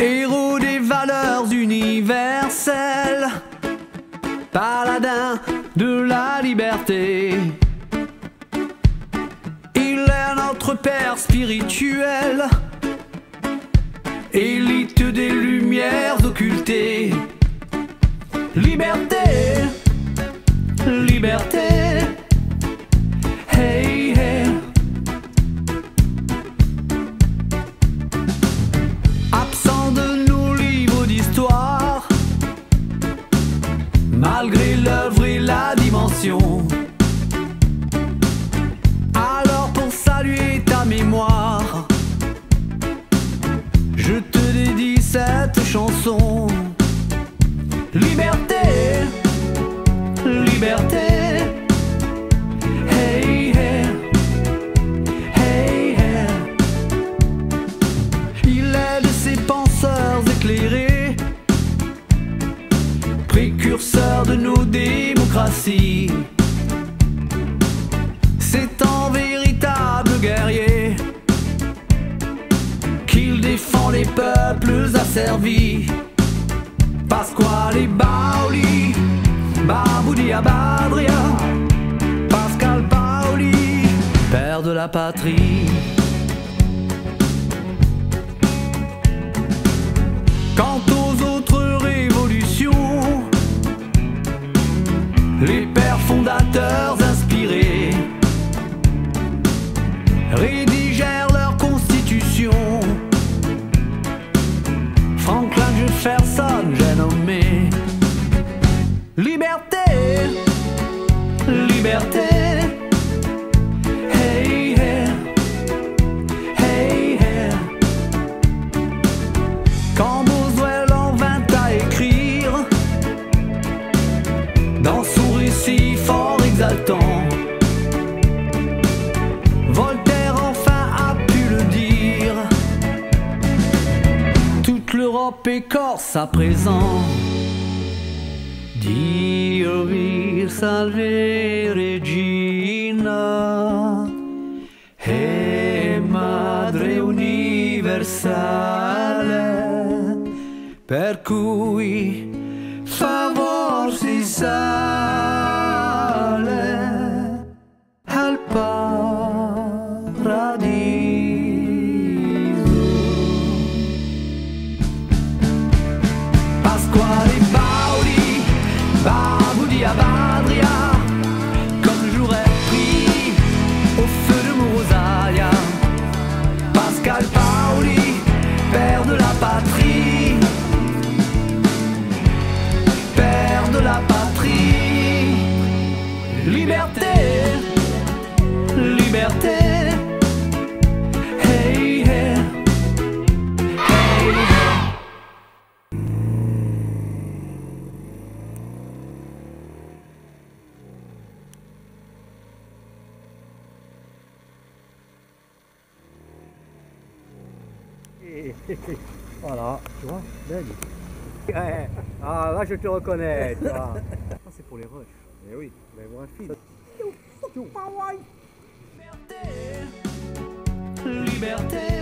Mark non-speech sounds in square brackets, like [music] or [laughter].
Héros des valeurs universelles, paladin de la liberté. Il est notre père spirituel, élite des lumières occultées. Liberté, liberté. Malgré l'œuvre et la dimension. Alors pour saluer ta mémoire, je te dédie cette chanson. Liberté, liberté. Précurseurs de nos démocraties. C'est un véritable guerrier qu'il défend les peuples asservis. Pasquale Bauli, Baboudi Abadria, Pascal Paoli, père de la patrie. Rédigèrent leur constitution. Franklin Jefferson, j'ai nommé. Liberté, liberté. Hey, hey, hey, hey. Quand Boswell en vint à écrire, dans son récit fort exaltant, Toute l'Europe écorce à présent. Dio vi salve regina e madre universale per cui Liberté, liberté. Hey, hey, hey, [laughs] hey. Voilà, tu vois, belle. Ouais. Ah, là, je te reconnais, tu vois. [laughs] C'est pour les rushs. Eh oui, vous allez voir un film. Liberté, liberté.